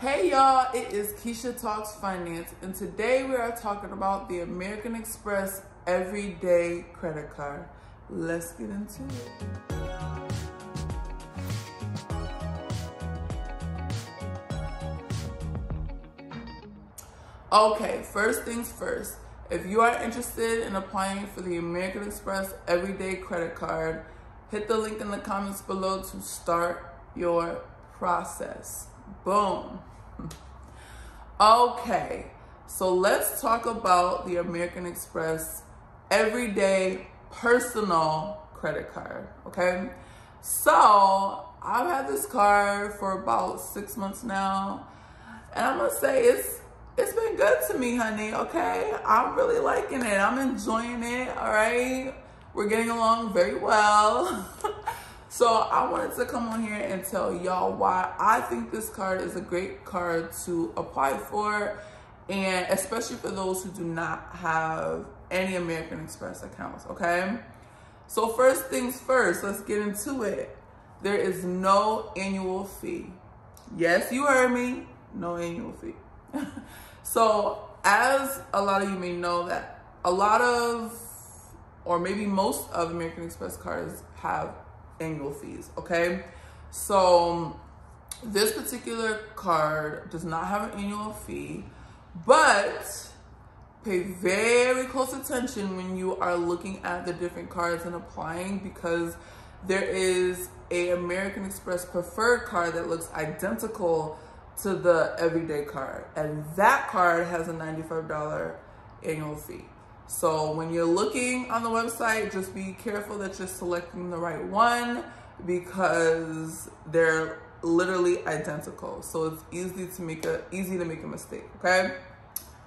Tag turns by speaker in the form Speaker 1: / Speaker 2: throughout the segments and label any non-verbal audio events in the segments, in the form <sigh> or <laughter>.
Speaker 1: Hey y'all, it is Keshia Talks Finance, and today we are talking about the American Express Everyday Credit Card. Let's get into it. Okay, first things first. If you are interested in applying for the American Express Everyday Credit Card, hit the link in the comments below to start your process. Boom. Okay, so let's talk about the American Express everyday personal credit card. Okay, so I've had this card for about six months now, and I'm gonna say it's it's been good to me, honey. Okay, I'm really liking it. I'm enjoying it. All right, we're getting along very well. <laughs> So I wanted to come on here and tell y'all why I think this card is a great card to apply for and especially for those who do not have any American Express accounts, okay? So first things first, let's get into it. There is no annual fee. Yes, you heard me, no annual fee. <laughs> so as a lot of you may know that a lot of, or maybe most of American Express cards have annual fees, okay? So this particular card does not have an annual fee, but pay very close attention when you are looking at the different cards and applying because there is a American Express preferred card that looks identical to the everyday card and that card has a $95 annual fee. So when you're looking on the website, just be careful that you're selecting the right one because they're literally identical. So it's easy to make a easy to make a mistake, okay?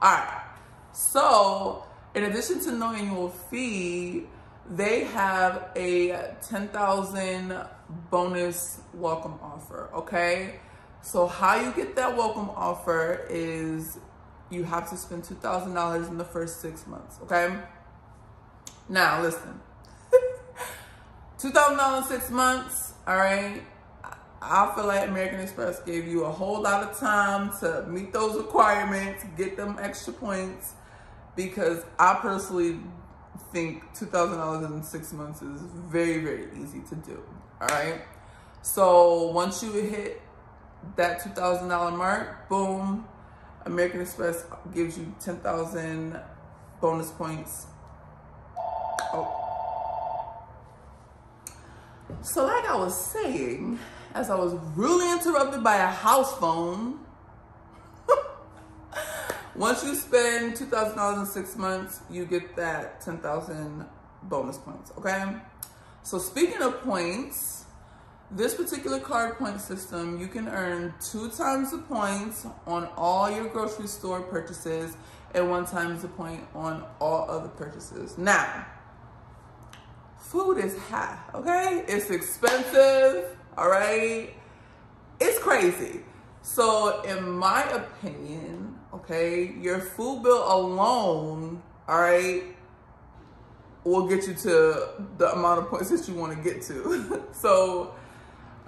Speaker 1: All right. So in addition to no annual fee, they have a 10,000 bonus welcome offer, okay? So how you get that welcome offer is you have to spend $2,000 in the first six months, okay? Now, listen. <laughs> $2,000 in six months, all right? I feel like American Express gave you a whole lot of time to meet those requirements, get them extra points, because I personally think $2,000 in six months is very, very easy to do, all right? So once you hit that $2,000 mark, boom, American Express gives you 10,000 bonus points. Oh. So like I was saying, as I was really interrupted by a house phone, <laughs> once you spend $2,000 in six months, you get that 10,000 bonus points, okay? So speaking of points, this particular card point system, you can earn two times the points on all your grocery store purchases and one times the point on all other purchases. Now, food is high, okay? It's expensive, all right? It's crazy. So in my opinion, okay, your food bill alone, all right, will get you to the amount of points that you want to get to. <laughs> so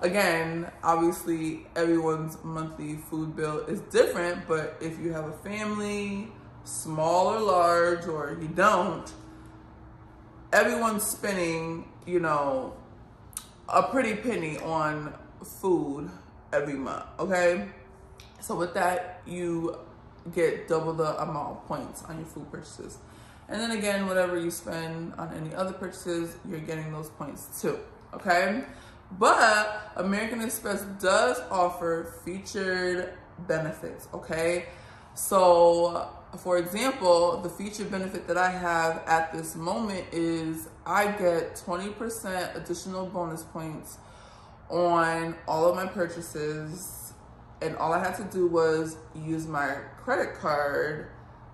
Speaker 1: again, obviously everyone's monthly food bill is different, but if you have a family, small or large, or you don't, everyone's spending, you know, a pretty penny on food every month, okay? So with that, you get double the amount of points on your food purchases. And then again, whatever you spend on any other purchases, you're getting those points too, okay? But American Express does offer featured benefits, okay? So, for example, the featured benefit that I have at this moment is I get 20% additional bonus points on all of my purchases. And all I had to do was use my credit card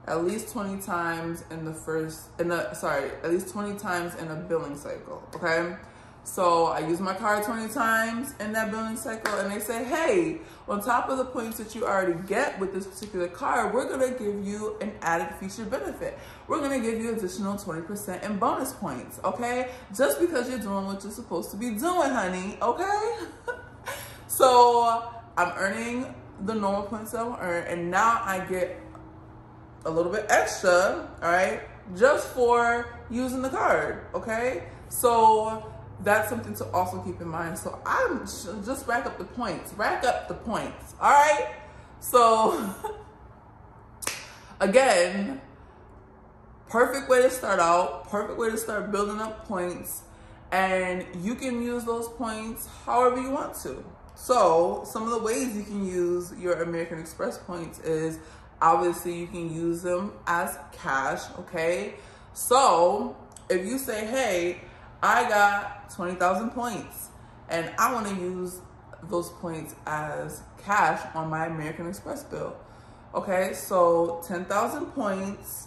Speaker 1: at least 20 times in the first, in the, sorry, at least 20 times in a billing cycle, okay? So I use my card 20 times in that billing cycle and they say, hey, on top of the points that you already get with this particular card, we're gonna give you an added feature benefit. We're gonna give you additional 20% in bonus points, okay? Just because you're doing what you're supposed to be doing, honey, okay? <laughs> so I'm earning the normal points that I earn, and now I get a little bit extra, all right, just for using the card, okay? So that's something to also keep in mind. So I'm just rack up the points, rack up the points, all right? So <laughs> again, perfect way to start out, perfect way to start building up points, and you can use those points however you want to. So some of the ways you can use your American Express points is obviously you can use them as cash, okay? So if you say, hey, I got 20,000 points and I want to use those points as cash on my American Express bill. Okay, so 10,000 points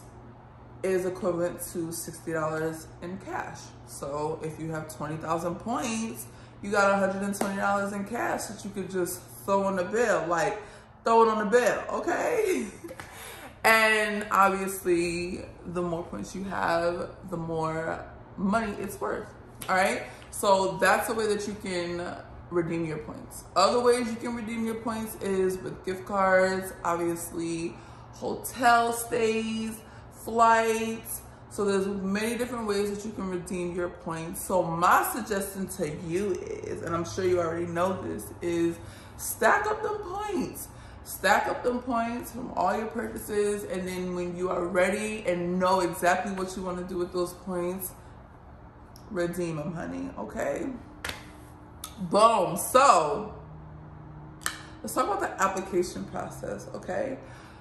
Speaker 1: is equivalent to $60 in cash. So if you have 20,000 points, you got $120 in cash that you could just throw on the bill, like throw it on the bill, okay? <laughs> and obviously, the more points you have, the more money it's worth, all right? So that's the way that you can redeem your points. Other ways you can redeem your points is with gift cards, obviously hotel stays, flights. So there's many different ways that you can redeem your points. So my suggestion to you is, and I'm sure you already know this, is stack up them points. Stack up them points from all your purchases. And then when you are ready and know exactly what you want to do with those points, redeem them, honey, okay? Boom. So let's talk about the application process, okay?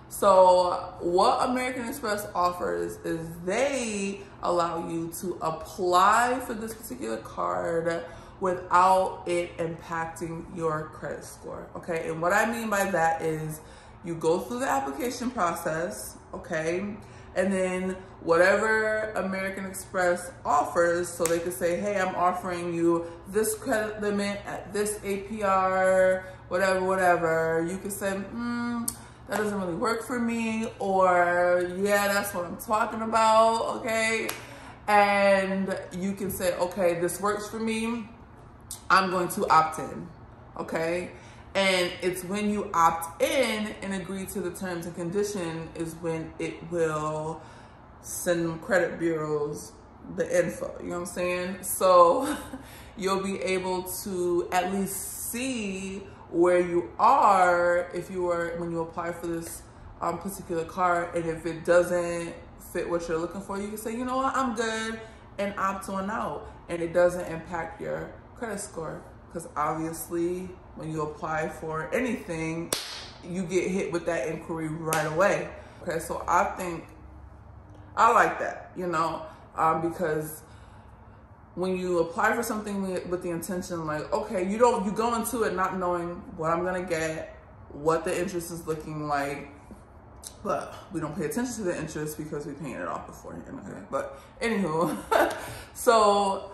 Speaker 1: So what American Express offers is they allow you to apply for this particular card without it impacting your credit score, okay? And what I mean by that is you go through the application process, okay? And then whatever American Express offers, so they could say, hey, I'm offering you this credit limit at this APR, whatever, whatever. You could say, hmm, that doesn't really work for me, or yeah, that's what I'm talking about, okay? And you can say, okay, this works for me. I'm going to opt in, okay? And it's when you opt in and agree to the terms and condition is when it will send them credit bureaus the info. You know what I'm saying? So <laughs> you'll be able to at least see where you are if you are when you apply for this um, particular car. And if it doesn't fit what you're looking for, you can say, you know what, I'm good and opt on out. And it doesn't impact your credit score because obviously when you apply for anything, you get hit with that inquiry right away. Okay, so I think I like that, you know, um, because when you apply for something with, the intention, like, okay, you don't, you go into it not knowing what I'm gonna get, what the interest is looking like, but we don't pay attention to the interest because we paid it off beforehand. Okay, but anywho, <laughs> so,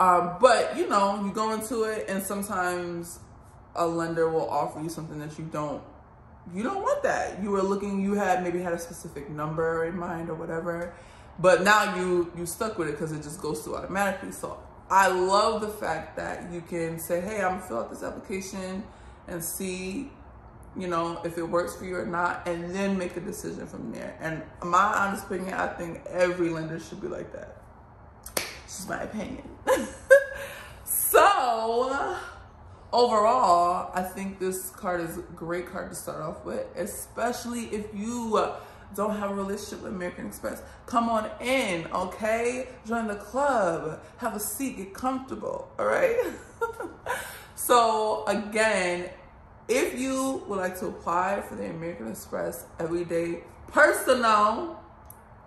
Speaker 1: um, but you know, you go into it, and sometimes a lender will offer you something that you don't you don't want that. You were looking you had maybe had a specific number in mind or whatever but now you you stuck with it because it just goes through automatically. So i love the fact that you can say hey i'm gonna fill out this application and see you know if it works for you or not and then make a decision from there. And my honest opinion i think every lender should be like that it's just my opinion <laughs> so overall, I think this card is a great card to start off with, especially if you don't have a relationship with American Express. Come on in, okay? Join the club, have a seat, get comfortable, all right? <laughs> so again, if you would like to apply for the American Express Everyday Personal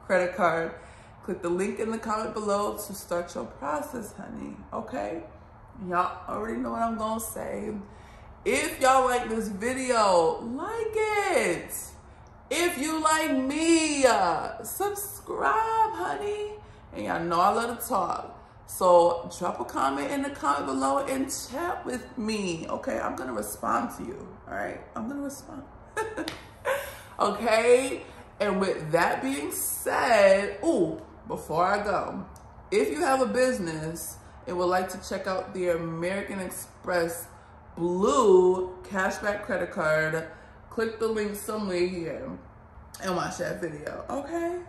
Speaker 1: Credit Card, click the link in the comment below to start your process, honey, okay? Y'all already know what I'm gonna say. If y'all like this video, like it. If you like me, uh, subscribe, honey. And y'all know I love to talk. So drop a comment in the comment below and chat with me. Okay, I'm gonna respond to you. All right, I'm gonna respond. <laughs> okay, and with that being said, oh, before I go, if you have a business and would like to check out the American Express Blue cashback credit card, click the link somewhere here and watch that video, okay?